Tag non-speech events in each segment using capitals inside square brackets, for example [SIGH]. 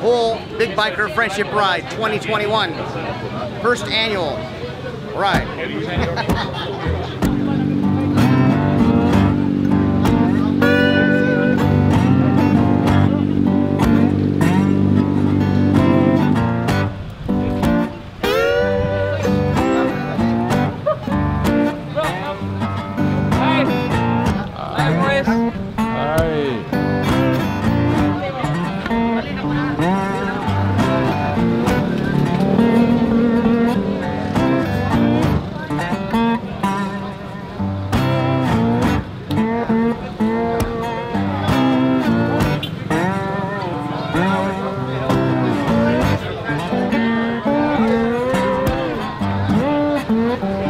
Bohol Big Biker Friendship Ride 2021. First annual ride. [LAUGHS] Mm-hmm.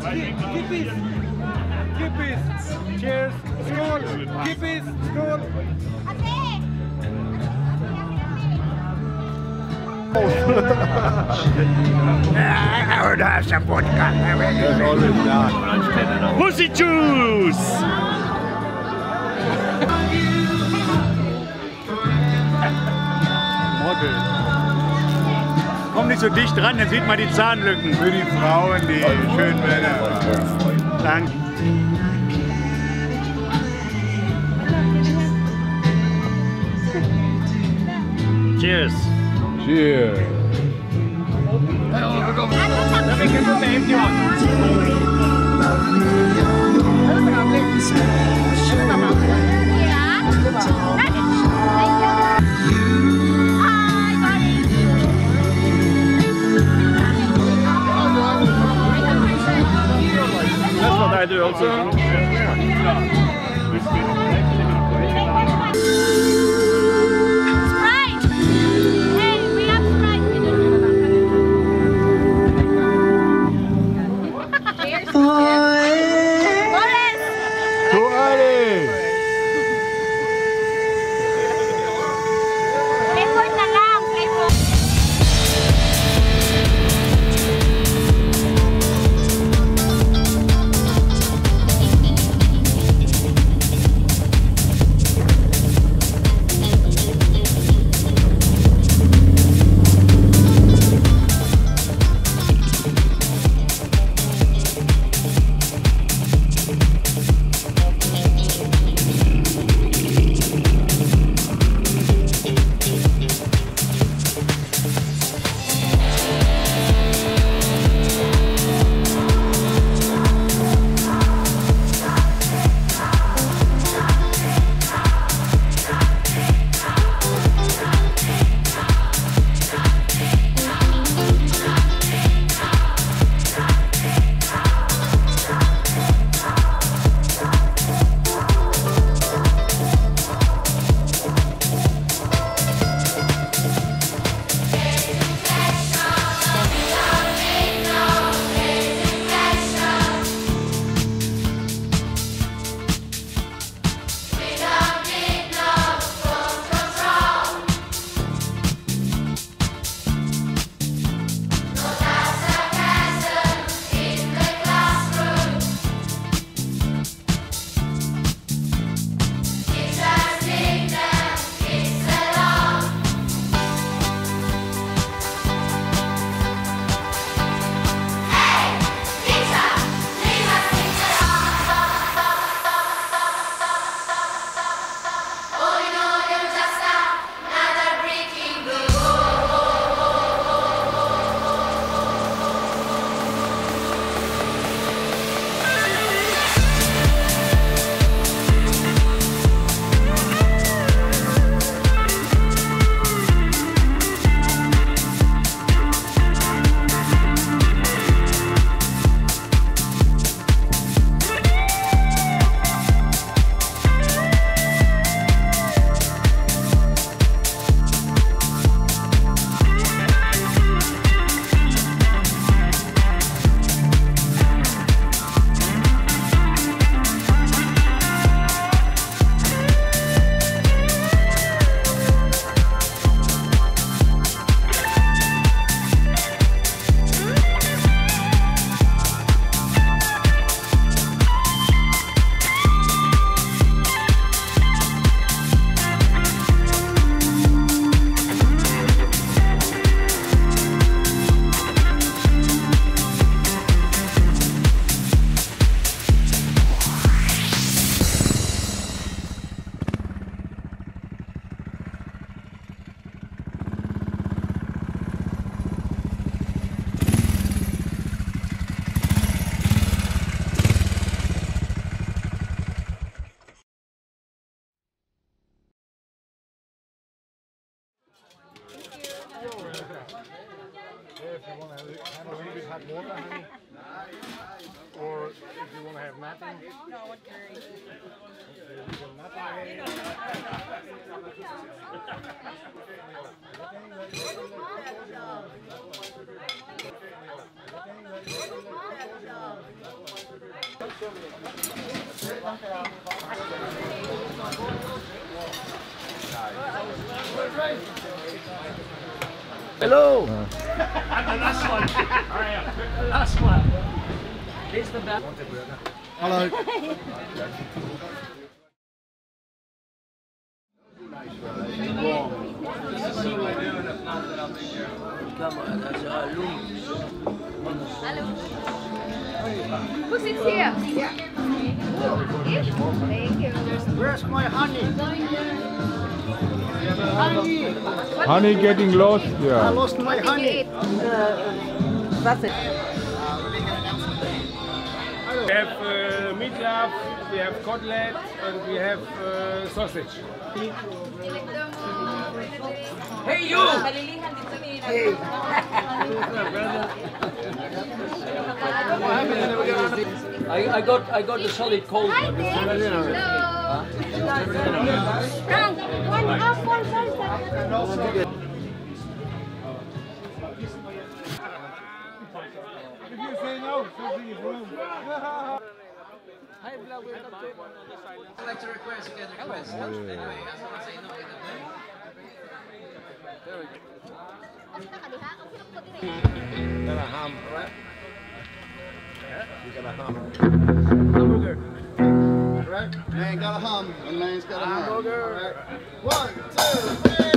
Kippis! Kippis! Cheers! Skål! Kippis! Skål! Pussy Juice! Model. Nicht so dicht dran, dann sieht man die Zahnlücken. Für die Frauen, die schönen Männer. Danke. Cheers. Cheers. That's water, honey. Or if you want to have nothing. No, what best. Who Honey! Honey getting lost, Yeah. I lost my honey. Uh, that's it. We have uh, meatloaf, we have cutlet, and we have uh, sausage. Hey you! Hey. I, I got I got the solid cold Hi one. there. Hello. Frank, one half, one side. I'd like to request again request. Anyway, I want to say no in the Very good. Right? Man got a hum, and man's got a hum. Right? One, two, three,